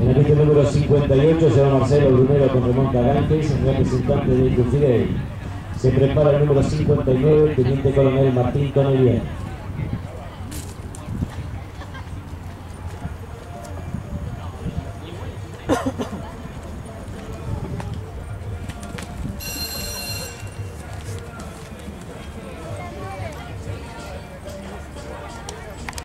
En el este número 58 se va Marcelo Brunero con Ramón Carantes, el representante de Cufidei. Se prepara el número 59, Teniente Coronel Martín Tonellier.